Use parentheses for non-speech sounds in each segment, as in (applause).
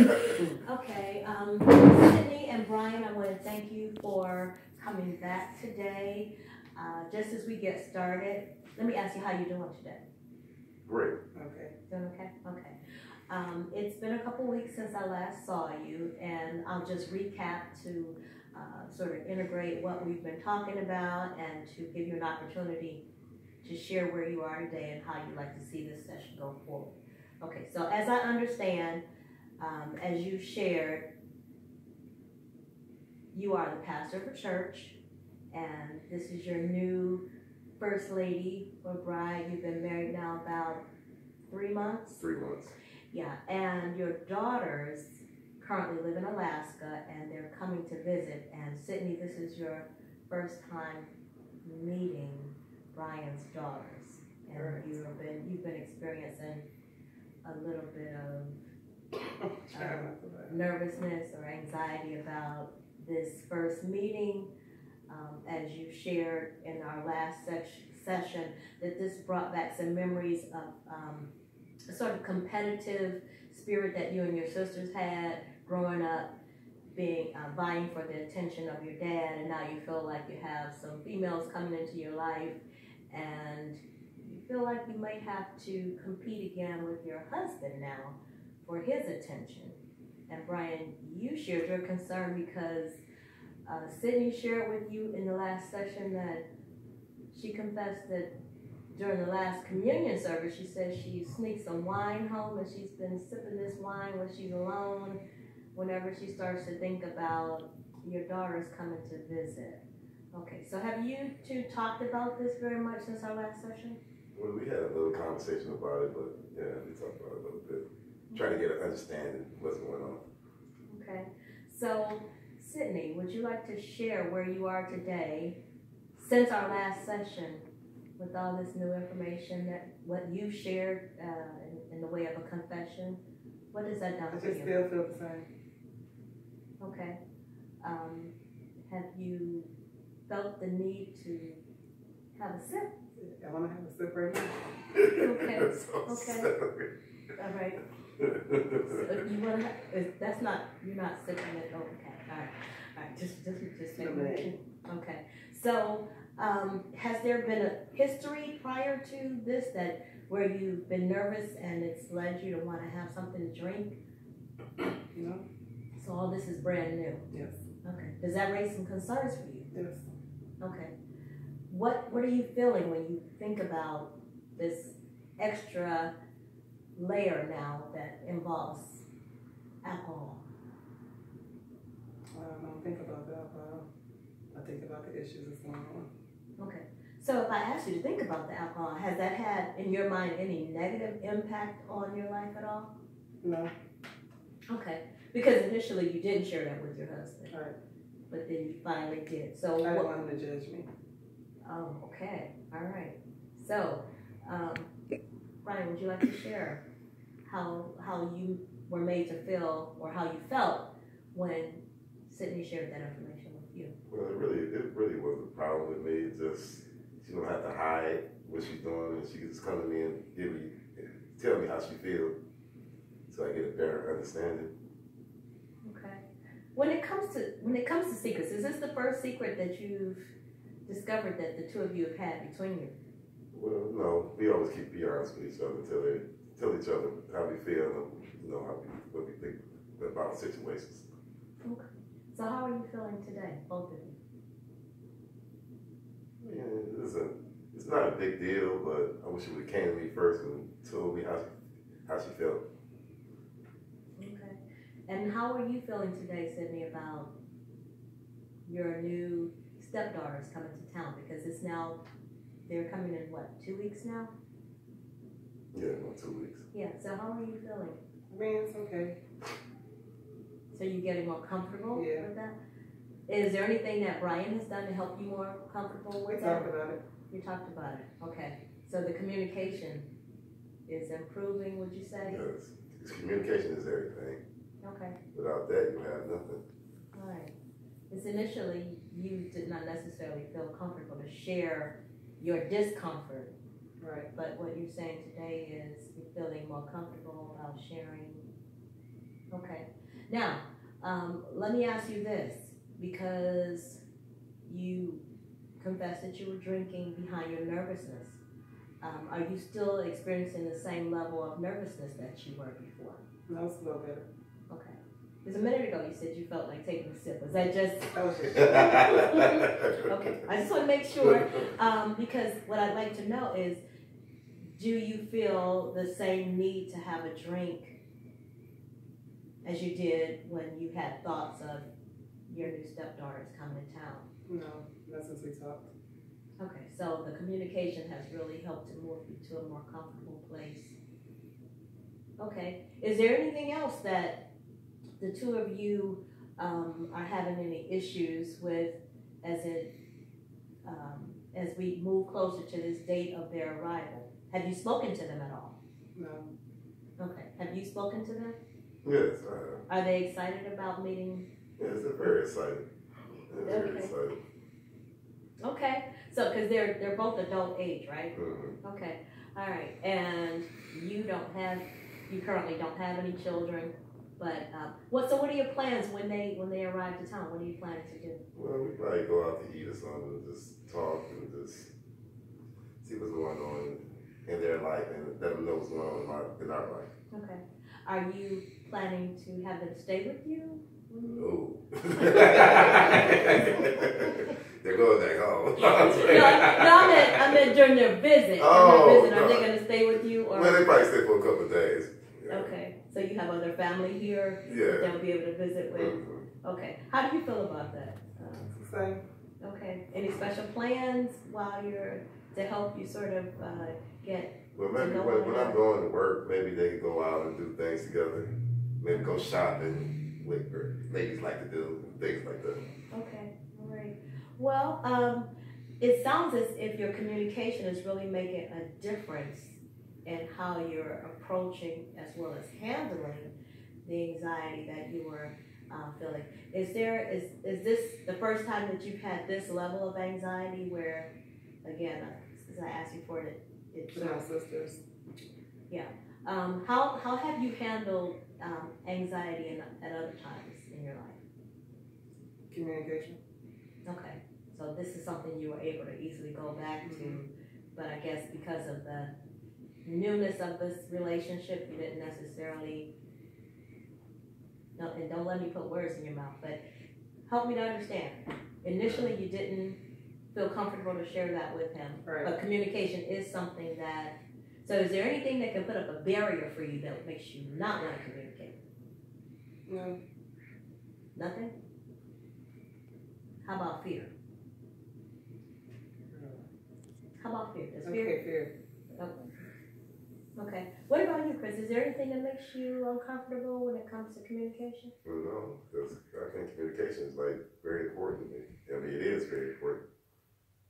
Okay, um, Sydney and Brian, I want to thank you for coming back today. Uh, just as we get started, let me ask you how you're doing today. Great. Okay. Doing okay? Okay. Um, it's been a couple weeks since I last saw you, and I'll just recap to uh, sort of integrate what we've been talking about and to give you an opportunity to share where you are today and how you'd like to see this session go forward. Okay, so as I understand, um, as you shared, you are the pastor of a church, and this is your new first lady or bride. You've been married now about three months. Three months. Yeah, and your daughters currently live in Alaska, and they're coming to visit. And Sydney, this is your first time meeting Brian's daughters, and Correct. you've been you've been experiencing a little bit of Try not to laugh. nervousness or anxiety about this first meeting. Um, as you shared in our last sec- session, that this brought back some memories of um, a sort of competitive spirit that you and your sisters had growing up, being uh, vying for the attention of your dad, and now you feel like you have some females coming into your life, and you feel like you might have to compete again with your husband now for his attention. And Brian, you shared your concern because uh, Sydney shared with you in the last session that she confessed that during the last communion service, she said she sneaks some wine home and she's been sipping this wine when she's alone. Whenever she starts to think about your daughters coming to visit. Okay, so have you two talked about this very much since our last session? Well, we had a little conversation about it, but yeah, we talked about it a little bit. Trying to get an understanding of what's going on. Okay, so Sydney, would you like to share where you are today since our last session with all this new information that what you shared uh, in, in the way of a confession? What does that I done for just you? still feel the same. Okay. Um, have you felt the need to have a sip? I want to have a sip right now. Okay, (laughs) So okay. sorry. All right. So you want to? Is, that's not. You're not sitting it. Oh, okay. All right. All right. Just, just, just make Lemonade. Okay. So, um, has there been a history prior to this that where you've been nervous and it's led you to want to have something to drink? You know? So all this is brand new. Yes. Okay. Does that raise some concerns for you? Yes. Okay. What What are you feeling when you think about this extra layer now that involves alcohol? I don't think about the alcohol. I think about the issues that's going on. Okay. So if I ask you to think about the alcohol, has that had in your mind any negative impact on your life at all? No. Okay. Because initially you didn't share that with your husband, Right. but then you finally did. So I didn't what, want him to judge me. Oh, okay, all right. So, um, Brian, would you like to share how, how you were made to feel or how you felt when Sydney shared that information with you? Well, it really, it really wasn't a problem with me. It just she don't have to hide what she's doing, and she can just come to me and give me, tell me how she feels, so I get a better understanding. Okay. When it comes to, when it comes to secrets, is this the first secret that you've discovered that the two of you have had between you? Well, no, we always keep be honest with each other, tell they, tell each other how we feel, and you know how we, what we think about situations. Okay. So how are you feeling today, both of you? Yeah, it's a, it's not a big deal, but I wish she would have came to me first and told me how she, how she felt. Okay. And how are you feeling today, Sydney, about your new stepdaughters coming to town? Because it's now, they're coming in what, two weeks now? Yeah, about two weeks. Yeah, so how are you feeling? I mean, it's okay. So you're getting more comfortable Yeah. with that? Is there anything that Brian has done to help you more comfortable We with talked about it. You talked about it, okay. So the communication is improving, would you say? Yes, because communication is everything. Okay, Without that, you have nothing. all right. Because initially, you did not necessarily feel comfortable to share your discomfort Right. But what you're saying today is you're feeling more comfortable about sharing Okay. Now, um, let me ask you this, because you confessed that you were drinking behind your nervousness. Um, are you still experiencing the same level of nervousness that you were before? No, it's a little better. Okay. Because a minute ago you said you felt like taking a sip. Was that just (laughs) That was just. okay? I just want to make sure um, because what I'd like to know is, do you feel the same need to have a drink as you did when you had thoughts of your new stepdaughters coming to town? No, not since we talked. Okay, so the communication has really helped to move you to a more comfortable place. Okay, is there anything else that the two of you um, are having any issues with as it um, as we move closer to this date of their arrival? Have you spoken to them at all? No. Okay, have you spoken to them? yes, I have. Are they excited about meeting? Yes, they're very excited. They're very Okay. excited. Okay, so because they're they're both adult age, right? Mhm. Okay, all right, and you don't have, you currently don't have any children, but, um, what, so what are your plans when they, when they arrive to town, what are you planning to do? Well, we probably go out to eat or something, and just talk and just see what's going on in their life and let them know what's going on in, my, in our life. Okay, are you planning to have them stay with you? No. (laughs) (laughs) They're going back home. No, no, I meant, I meant during their visit, during Oh, their visit, are they gonna stay with you, or? well, they probably stay for a couple of days. Yeah. Okay, so you have other family here that Yeah. they'll be able to visit with, Mhm. okay, how do you feel about that? Uh, It's the same. Okay, any special plans while you're, to help you sort of, uh, get, Well, maybe go when, when. I'm going to work, maybe they could go out and do things together. Maybe go shopping, like ladies like to do, things like that. okay, all right. Well, um, it sounds as if your communication is really making a difference in how you're approaching as well as handling the anxiety that you were, uh, feeling. Is there, is, is this the first time that you've had this level of anxiety where, again, uh, as I asked you for it, it's With my sisters. Um, how, how have you handled um, anxiety in, at other times in your life? Communication. Okay, so this is something you were able to easily go back to, Mhm. but I guess because of the newness of this relationship, you didn't necessarily. No, and don't let me put words in your mouth, but help me to understand. Initially, you didn't feel comfortable to share that with him, Right. but communication is something that. So, is there anything that can put up a barrier for you that makes you not want to communicate? No. Nothing? How about fear? How about fear? Does fear? Okay, fear. Okay. What about you, Chris? Is there anything that makes you uncomfortable when it comes to communication? Well, no, because I think communication is like very important. I mean, it is very important.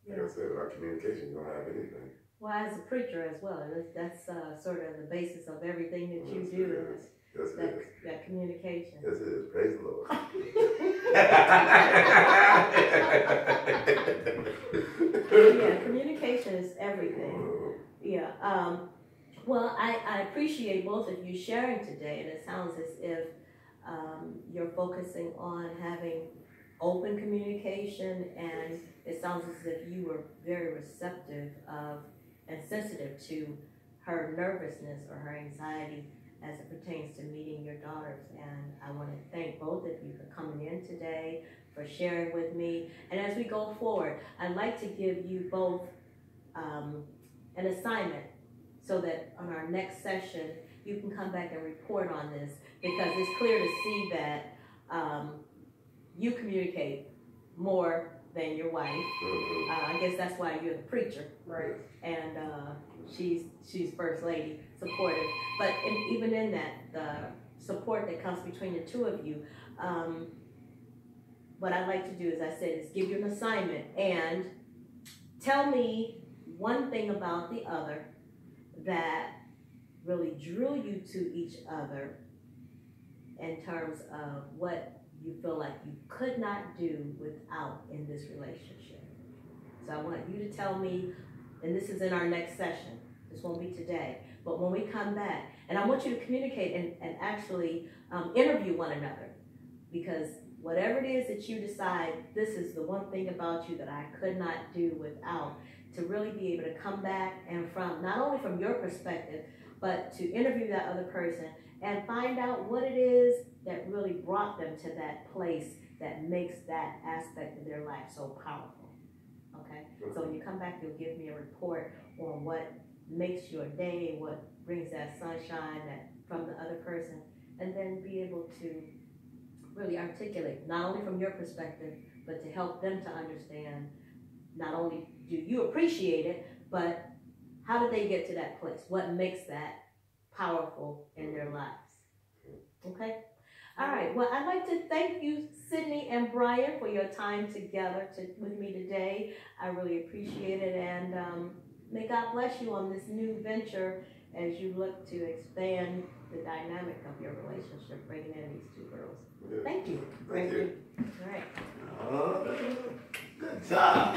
Like I said, without communication, you don't have anything. Well, as a preacher as well, that's, that's uh, sort of the basis of everything that you Yes, do is Yes, that, is. that communication. Yes, it is. Praise the Lord. (laughs) yeah, communication is everything. Yeah. Um, well, I, I appreciate both of you sharing today, and it sounds as if um, you're focusing on having open communication, and it sounds as if you were very receptive of and sensitive to her nervousness or her anxiety as it pertains to meeting your daughters. And I want to thank both of you for coming in today, for sharing with me. And as we go forward, I'd like to give you both um, an assignment so that on our next session, you can come back and report on this because it's clear to see that um, you communicate more than your wife. Mhm. Uh, I guess that's why you're the preacher Right. and uh, she's she's first lady, supportive. But in, even in that, the support that comes between the two of you, um, what I'd like to do, as I said, is give you an assignment and tell me one thing about the other that really drew you to each other in terms of what you feel like you could not do without in this relationship. So I want you to tell me and this is in our next session. This won't be today, but when we come back, And I want you to communicate and, and actually um, interview one another because whatever it is that you decide, this is the one thing about you that I could not do without, to really be able to come back and from not only from your perspective, but to interview that other person and find out what it is that really brought them to that place that makes that aspect of their life so powerful. Okay? So when you come back, you'll give me a report on what makes your day, what brings that sunshine that from the other person, and then be able to really articulate, not only from your perspective, but to help them to understand not only do you appreciate it, but how did they get to that place? What makes that powerful in their lives? Okay? All right. Well, I'd like to thank you, Sydney and Brian, for your time together to, with me today. I really appreciate it, and um, may God bless you on this new venture as you look to expand the dynamic of your relationship, bringing in these two girls. Thank you. Thank you. All right. Uh, good job.